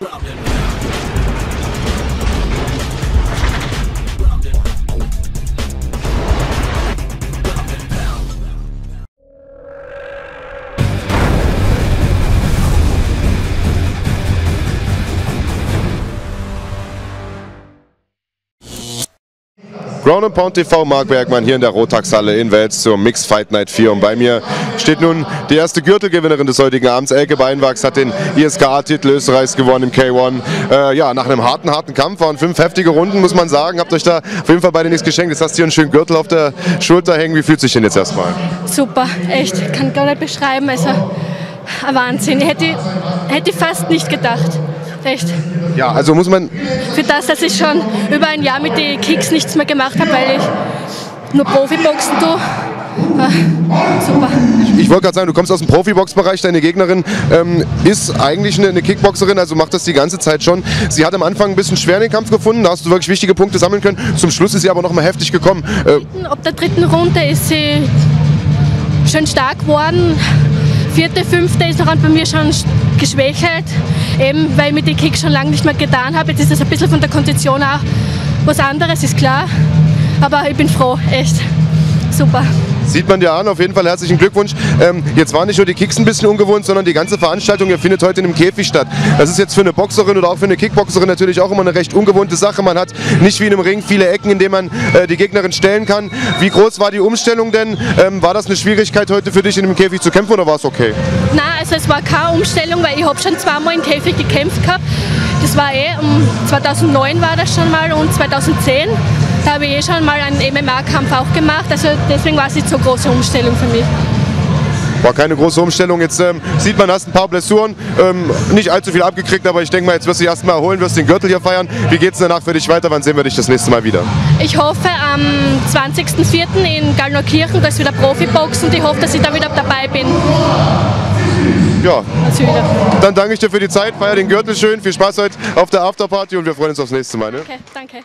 problem. Ground and Pound TV, Marc Bergmann hier in der Rotax-Halle in Wels zur Mixed Fight Night 4. Und bei mir steht nun die erste Gürtelgewinnerin des heutigen Abends. Elke Beinwachs hat den ISKA-Titel Österreichs gewonnen im K1. Äh, ja, nach einem harten, harten Kampf waren fünf heftige Runden, muss man sagen. Habt euch da auf jeden Fall beide nichts geschenkt. Jetzt hast du hier einen schönen Gürtel auf der Schulter hängen. Wie fühlt sich denn jetzt erstmal? Super, echt. Kann gar nicht beschreiben. Also, ein Wahnsinn. Ich hätte, hätte fast nicht gedacht. Echt. Ja, also muss man. Für das, dass ich schon über ein Jahr mit den Kicks nichts mehr gemacht habe, weil ich nur Profiboxen tue. Ah, super. Ich wollte gerade sagen, du kommst aus dem Profiboxbereich, deine Gegnerin ähm, ist eigentlich eine, eine, Kickboxerin, also macht das die ganze Zeit schon. Sie hat am Anfang ein bisschen schwer in den Kampf gefunden, da hast du wirklich wichtige Punkte sammeln können. Zum Schluss ist sie aber noch mal heftig gekommen. Äh, Ab der dritten Runde ist sie schön stark geworden. Vierte, fünfte ist noch bei mir schon geschwächelt, eben weil ich mit den Kicks schon lange nicht mehr getan habe. Jetzt ist das ein bisschen von der Kondition auch was anderes, ist klar. Aber ich bin froh, echt super. Sieht man dir an, auf jeden Fall herzlichen Glückwunsch. Ähm, jetzt waren nicht nur die Kicks ein bisschen ungewohnt, sondern die ganze Veranstaltung findet heute in einem Käfig statt. Das ist jetzt für eine Boxerin oder auch für eine Kickboxerin natürlich auch immer eine recht ungewohnte Sache. Man hat nicht wie in einem Ring viele Ecken, in denen man äh, die Gegnerin stellen kann. Wie groß war die Umstellung denn? Ähm, war das eine Schwierigkeit heute für dich in dem Käfig zu kämpfen oder war es okay? Nein, also es war keine Umstellung, weil ich habe schon zweimal im Käfig gekämpft gehabt. Das war eh, um 2009 war das schon mal und 2010. Da habe ich eh schon mal einen MMA-Kampf auch gemacht, also deswegen war es nicht so eine große Umstellung für mich. War keine große Umstellung. Jetzt ähm, sieht man, hast ein paar Blessuren, ähm, nicht allzu viel abgekriegt, aber ich denke mal, jetzt wirst du dich erstmal erholen, wirst den Gürtel hier feiern. Wie geht es danach für dich weiter? Wann sehen wir dich das nächste Mal wieder? Ich hoffe am 20.04. in Gallnerkirchen, da ist wieder Profibox und ich hoffe, dass ich da wieder dabei bin. Ja, dann danke ich dir für die Zeit, feier den Gürtel schön, viel Spaß heute auf der Afterparty und wir freuen uns aufs nächste Mal. Ne? Okay, danke.